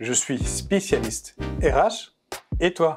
Je suis spécialiste RH. Et toi?